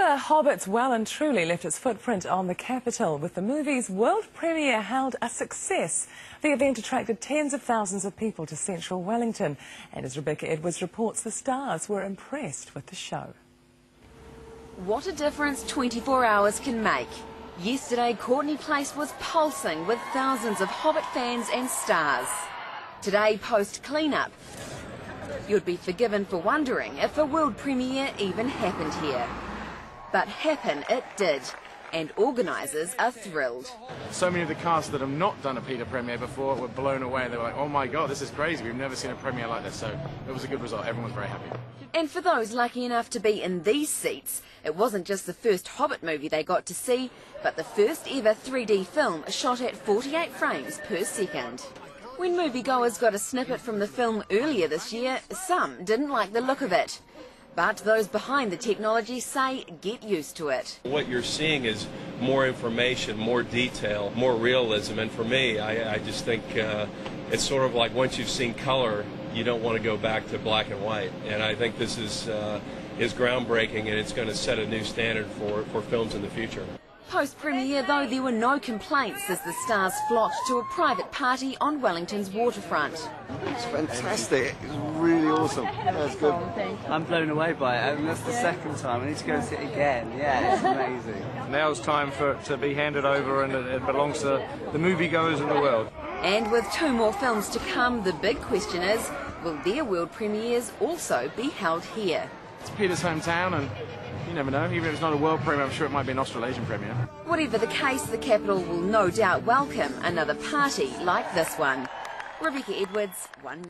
The Hobbit's well and truly left its footprint on the capital, with the movie's world premiere held a success. The event attracted tens of thousands of people to central Wellington, and as Rebecca Edwards reports, the stars were impressed with the show. What a difference 24 hours can make. Yesterday, Courtney Place was pulsing with thousands of Hobbit fans and stars. Today, post clean-up, you'd be forgiven for wondering if a world premiere even happened here. But happen it did, and organisers are thrilled. So many of the cast that have not done a Peter premiere before were blown away. They were like, oh my god, this is crazy. We've never seen a premiere like this. So it was a good result. Everyone was very happy. And for those lucky enough to be in these seats, it wasn't just the first Hobbit movie they got to see, but the first ever 3D film shot at 48 frames per second. When moviegoers got a snippet from the film earlier this year, some didn't like the look of it. But those behind the technology say get used to it. What you're seeing is more information, more detail, more realism. And for me, I, I just think uh, it's sort of like once you've seen color, you don't want to go back to black and white. And I think this is, uh, is groundbreaking and it's going to set a new standard for, for films in the future. Post-premiere, though, there were no complaints as the stars flocked to a private party on Wellington's waterfront. It's fantastic. It's really awesome. That's good. I'm blown away by it, and that's the second time. I need to go and see it again. Yeah, it's amazing. Now it's time for it to be handed over, and it belongs to the moviegoers of the world. And with two more films to come, the big question is, will their world premieres also be held here? It's Peter's hometown, and you never know. Even if it's not a world premiere, I'm sure it might be an Australasian premiere. Whatever the case, the capital will no doubt welcome another party like this one. Rebecca Edwards, One.